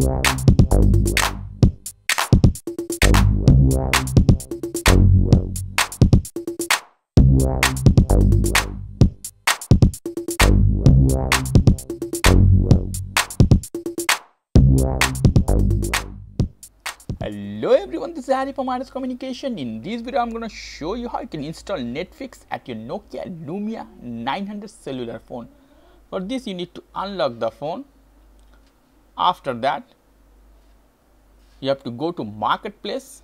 Hello everyone, this is Harry from Aires Communication. In this video, I'm going to show you how you can install Netflix at your Nokia Lumia 900 cellular phone. For this, you need to unlock the phone. After that, you have to go to Marketplace.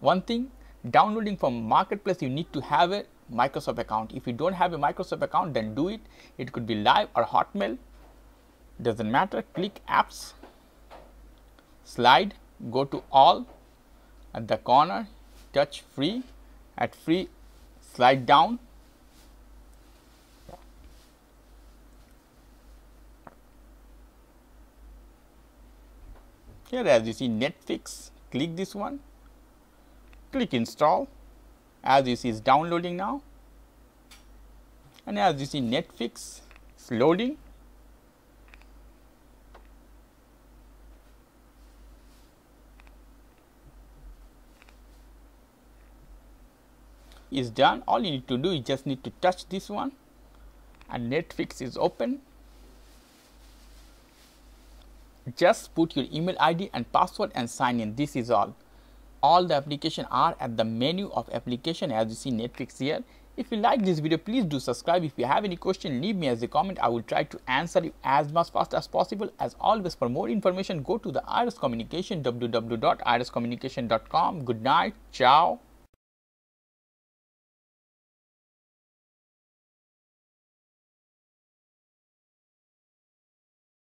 One thing, downloading from Marketplace, you need to have a Microsoft account. If you don't have a Microsoft account, then do it. It could be Live or Hotmail. Doesn't matter. Click Apps, slide go to all at the corner touch free at free slide down here as you see Netflix click this one click install as you see is downloading now and as you see Netflix is loading. Is done. All you need to do is just need to touch this one and Netflix is open just put your email ID and password and sign in. This is all. All the application are at the menu of application as you see Netflix here. If you like this video please do subscribe. If you have any question leave me as a comment. I will try to answer you as much fast as possible. As always for more information go to the Aires Communication www.airescomunication.com good night. Ciao